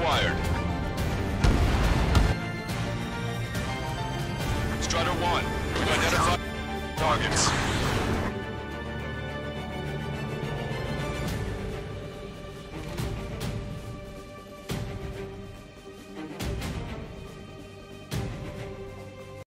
acquired. Strider 1, we've identified targets.